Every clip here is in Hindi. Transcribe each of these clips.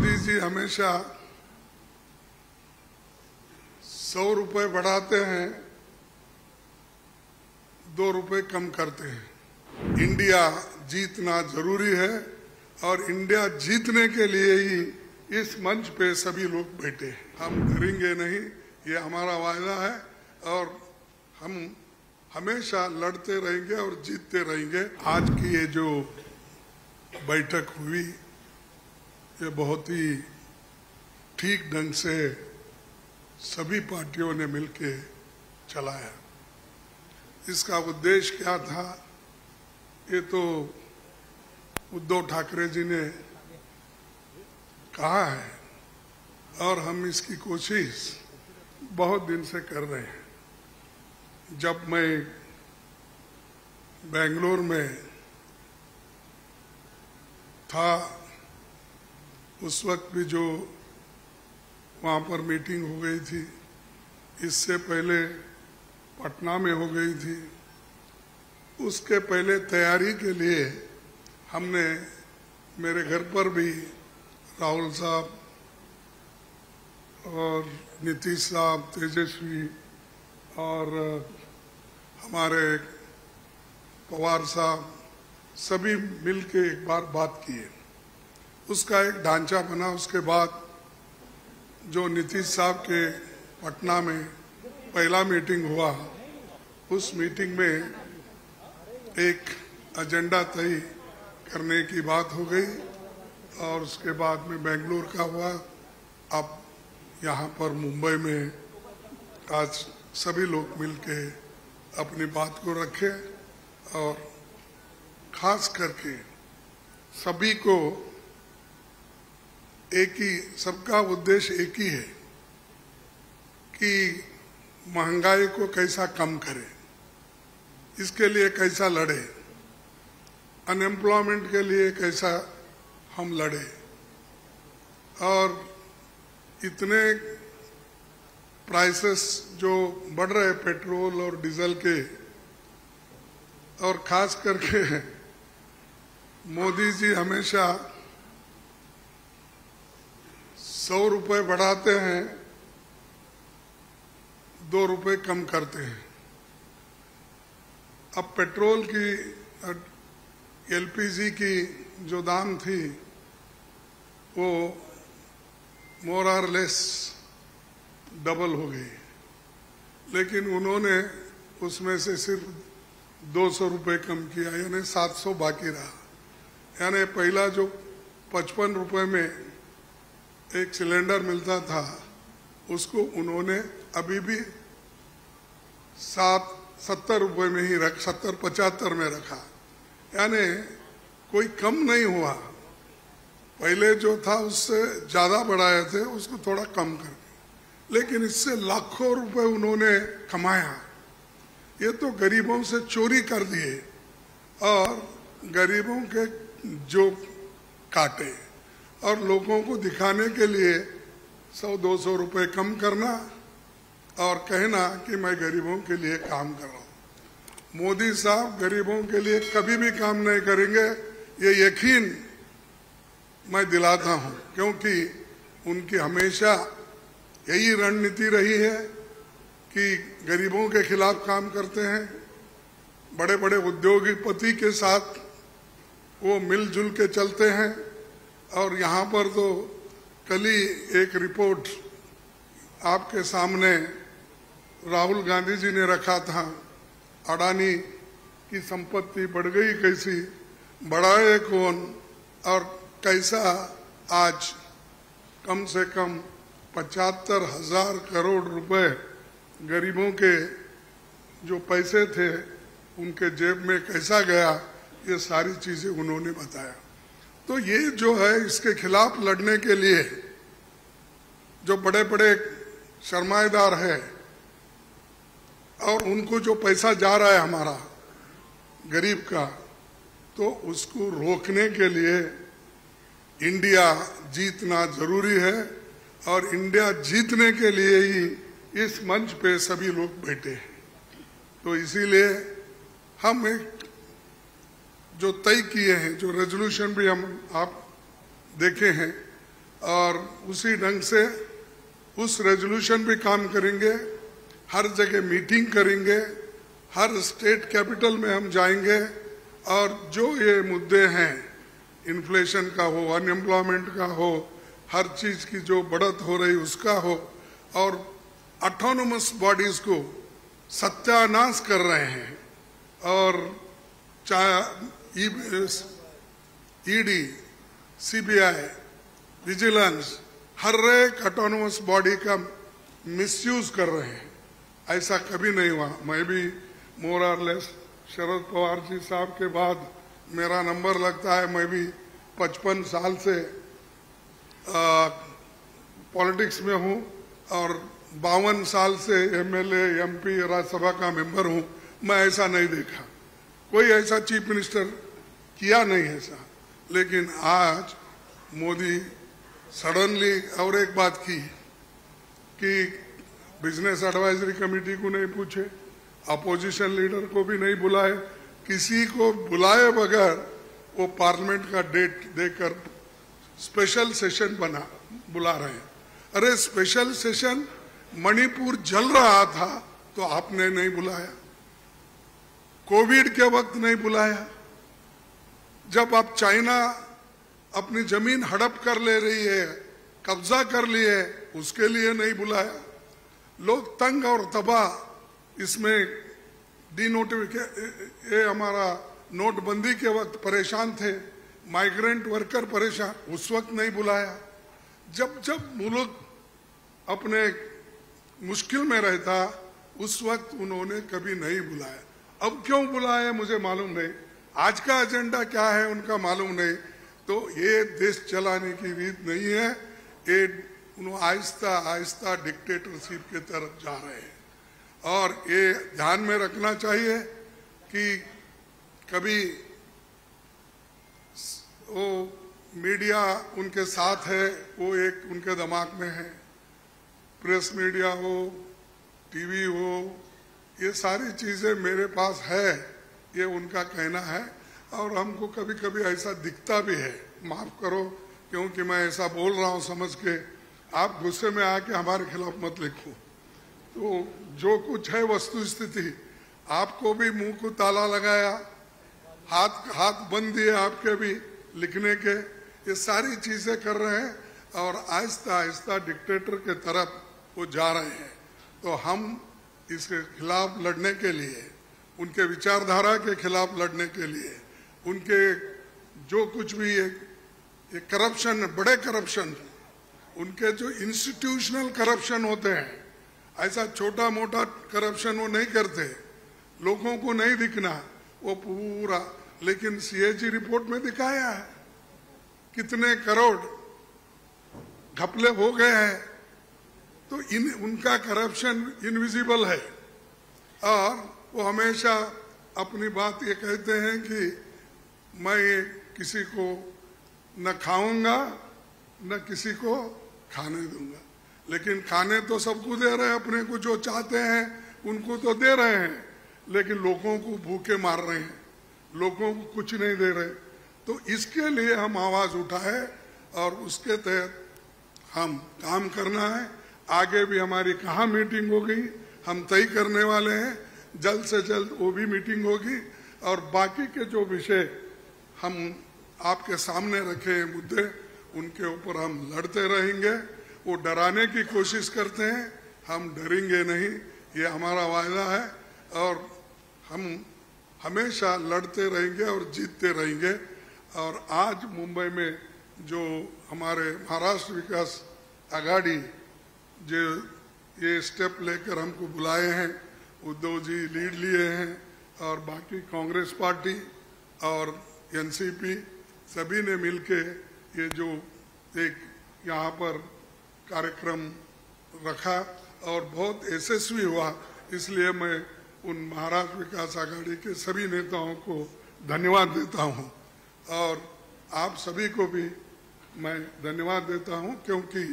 मोदी जी हमेशा सौ रुपए बढ़ाते हैं, दो रुपए कम करते हैं। इंडिया जीतना ज़रूरी है और इंडिया जीतने के लिए ही इस मंच पे सभी लोग बैठे हैं। हम डरेंगे नहीं, ये हमारा वायदा है और हम हमेशा लड़ते रहेंगे और जीतते रहेंगे। आज की ये जो बैठक हुई ये बहुत ही ठीक ढंग से सभी पार्टियों ने मिलके चलाया। इसका उद्देश्य क्या था? ये तो उद्धव ठाकरे जी ने कहा है और हम इसकी कोशिश बहुत दिन से कर रहे हैं। जब मैं बेंगलोर में था उस वक्त भी जो वहाँ पर मीटिंग हो गई थी, इससे पहले पटना में हो गई थी, उसके पहले तैयारी के लिए हमने मेरे घर पर भी राहुल साहब और नीतीश साहब, तेजस्वी और हमारे पवार साहब, सभी मिलके एक बार बात किए। उसका एक ढांचा बना, उसके बाद जो नीतीश साहब के पटना में पहला मीटिंग हुआ, उस मीटिंग में एक एजेंडा तय करने की बात हो गई और उसके बाद में बेंगलुरु का हुआ। अब यहाँ पर मुंबई में आज सभी लोग मिलके अपनी बात को रखें और खास करके सभी को एक ही, सबका उद्देश्य एक ही है कि महँगाई को कैसा कम करें, इसके लिए कैसा लड़े अनएम्प्लॉयमेंट के लिए कैसा हम लड़े। और इतने प्राइसेस जो बढ़ रहे पेट्रोल और डीजल के, और खास करके मोदी जी हमेशा सौ रुपए बढ़ाते हैं, दो रुपए कम करते हैं। अब पेट्रोल की, एलपीजी की जो दाम थी, वो मोर आर लेस डबल हो गई। लेकिन उन्होंने उसमें से सिर्फ़ दो सौ रुपये कम किया, यानी सात सौ बाकी रहा। यानी पहला जो पचपन रुपए में एक सिलेंडर मिलता था, उसको उन्होंने अभी भी सात, सत्तर रुपए में ही रख, सत्तर, पचहत्तर में रखा। यानी कोई कम नहीं हुआ। पहले जो था, उससे ज़्यादा बढ़ाए थे, उसको थोड़ा कम कर। लेकिन इससे लाखों रुपए उन्होंने कमाया। ये तो गरीबों से चोरी कर दिए और गरीबों के जो काटे। और लोगों को दिखाने के लिए सौ दो सौ रुपये कम करना और कहना कि मैं गरीबों के लिए काम कर रहा हूँ। मोदी साहब गरीबों के लिए कभी भी काम नहीं करेंगे, ये यकीन मैं दिलाता हूँ, क्योंकि उनकी हमेशा यही रणनीति रही है कि गरीबों के खिलाफ काम करते हैं बड़े बड़े उद्योगपति के साथ वो मिलजुल के चलते हैं। और यहाँ पर तो कल ही एक रिपोर्ट आपके सामने राहुल गांधी जी ने रखा था। अडानी की संपत्ति बढ़ गई कैसी? बढ़ाए कौन? और कैसा आज? कम से कम पचहत्तर हज़ार करोड़ रुपए गरीबों के जो पैसे थे, उनके जेब में कैसा गया? ये सारी चीज़ें उन्होंने बताया। तो ये जो है इसके खिलाफ लड़ने के लिए जो बड़े बड़े सरमाएदार है और उनको जो पैसा जा रहा है हमारा गरीब का तो उसको रोकने के लिए इंडिया जीतना ज़रूरी है और इंडिया जीतने के लिए ही इस मंच पे सभी लोग बैठे हैं। तो इसीलिए हम एक जो तय किए हैं, जो रेजोल्यूशन भी हम, आप देखे हैं, और उसी ढंग से उस रेजोल्यूशन भी काम करेंगे, हर जगह मीटिंग करेंगे, हर स्टेट कैपिटल में हम जाएँगे, और जो ये मुद्दे हैं इन्फ्लेशन का हो अनएम्प्लॉयमेंट का हो, हर चीज़ की जो बढ़त हो रही उसका हो, और ऑटोनोमस बॉडीज को सत्यानाश कर रहे हैं, और चाहे ईडी सीबीआई विजिलेंस हर एक ऑटोनोमस बॉडी का मिसयूज कर रहे हैं। ऐसा कभी नहीं हुआ। मैं भी more or less Sharad Pawar ji साहब के बाद मेरा नंबर लगता है। मैं भी पचपन साल से पॉलिटिक्स में हूँ और बावन साल से एमएलए एमपी राज्यसभा का मेंबर हूँ। मैं ऐसा नहीं देखा। कोई ऐसा चीफ मिनिस्टर किया नहीं ऐसा लेकिन आज मोदी सडनली और एक बात की कि बिज़नेस एडवाइजरी कमेटी को नहीं पूछे, अपोजिशन लीडर को भी नहीं बुलाए, किसी को बुलाए बगैर वो पार्लियामेंट का डेट देकर स्पेशल सेशन बना, बुला रहे हैं। अरे, स्पेशल सेशन मणिपुर जल रहा था तो आपने नहीं बुलाया। कोविड के वक्त नहीं बुलाया। जब आप चाइना अपनी ज़मीन हड़प कर ले रही है, कब्जा कर लिए उसके लिए नहीं बुलाया। लोग तंग और तबाह इसमें डिनोटिफिके ये हमारा नोटबंदी के वक्त परेशान थे। माइग्रेंट वर्कर परेशान, उस वक्त नहीं बुलाया। जब जब मुल्क अपने मुश्किल में रहता, उस वक्त उन्होंने कभी नहीं बुलाया। अब क्यों बुलाया मुझे मालूम नहीं। आज का एजेंडा क्या है, उनका मालूम नहीं। तो ये देश चलाने की रीत नहीं है। ये आहिस्ता आहिस्ता डिक्टेटरशिप की तरफ़ जा रहे हैं। और ये ध्यान में रखना चाहिए कि कभी वो मीडिया उनके साथ है, वो एक उनके दिमाग में है। प्रेस मीडिया हो, टीवी हो ये सारी चीज़ें मेरे पास है, ये उनका कहना है, और हमको कभी कभी ऐसा दिखता भी है। माफ़ करो, क्योंकि मैं ऐसा बोल रहा हूँ समझ के। आप गुस्से में आके हमारे खिलाफ मत लिखो। तो जो कुछ है वस्तु स्थिति आपको भी मुँह को ताला लगाया, हाथ हाथ बंद दिए आपके भी लिखने के। ये सारी चीज़ें कर रहे हैं, और आहिस्ता आहिस्ता डिक्टेटर के तरफ़ वो जा रहे हैं। तो हम इसके खिलाफ लड़ने के लिए उनके विचारधारा के खिलाफ लड़ने के लिए उनके जो कुछ भी एक, एक करप्शन बड़े करप्शन उनके जो इंस्टीट्यूशनल करप्शन होते हैं ऐसा छोटा मोटा करप्शन वो नहीं करते लोगों को नहीं दिखना वो पूरा लेकिन सीएजी रिपोर्ट में दिखाया है कितने करोड़ घपले हो गए हैं तो इन, उनका करप्शन इनविजिबल है। और वो हमेशा अपनी बात ये कहते हैं कि मैं किसी को न खाऊँगा, न किसी को खाने दूँगा। लेकिन खाने तो सबको दे रहे हैं, अपने को जो चाहते हैं, उनको तो दे रहे हैं। लेकिन लोगों को भूखे मार रहे हैं। लोगों को कुछ नहीं दे रहे। तो इसके लिए हम आवाज़ उठाए और उसके तहत हम काम करना है। आगे भी हमारी कहा मीटिंग होगी, हम तय करने वाले हैं। जल्द से जल्द वो भी मीटिंग होगी। और बाकी के जो विषय हम आपके सामने रखे हैं मुद्दे, उनके ऊपर हम लड़ते रहेंगे। वो डराने की कोशिश करते हैं। हम डरेंगे नहीं। ये हमारा वायदा है। और हम हमेशा लड़ते रहेंगे और जीतते रहेंगे। और आज मुंबई में जो हमारे महाराष्ट्र विकास आघाड़ी जो ये स्टेप लेकर हमको बुलाए हैं, उद्धव जी लीड लिए हैं, और बाकी कांग्रेस पार्टी और एनसीपी सभी ने मिलके ये जो एक यहाँ पर कार्यक्रम रखा और बहुत यशस्वी हुआ, इसलिए मैं उन महाराष्ट्र विकास आघाड़ी के सभी नेताओं को धन्यवाद देता हूँ। और आप सभी को भी मैं धन्यवाद देता हूँ, क्योंकि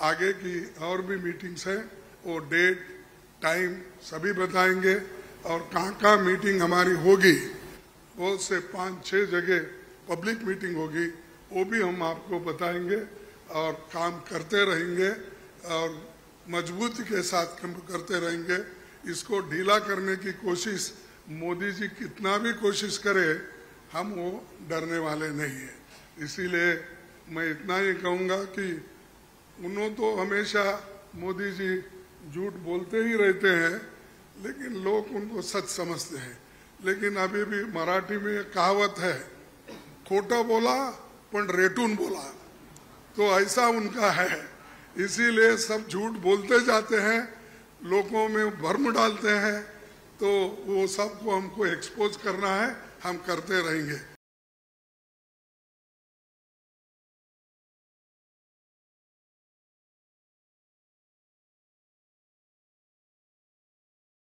आगे की और भी मीटिंग्स हैं, वो डेट टाइम सभी बताएँगे और कहाँ कहाँ मीटिंग हमारी होगी। बहुत से पाँच छह जगह पब्लिक मीटिंग होगी, वो भी हम आपको बताएँगे और काम करते रहेंगे और मजबूती के साथ काम करते रहेंगे। इसको ढीला करने की कोशिश, मोदी जी कितना भी कोशिश करे, हम वो डरने वाले नहीं है। इसीलिए मैं इतना ही कहूँगा कि उन्होंने तो हमेशा मोदी जी झूठ बोलते ही रहते हैं, लेकिन लोग उनको सच समझते हैं। लेकिन अभी भी मराठी में कहावत है, खोटा बोला, पण रेटून बोला। तो ऐसा उनका है। इसीलिए सब झूठ बोलते जाते हैं, लोगों में भर्म डालते हैं तो वो सबको हमको एक्सपोज करना है, हम करते रहेंगे।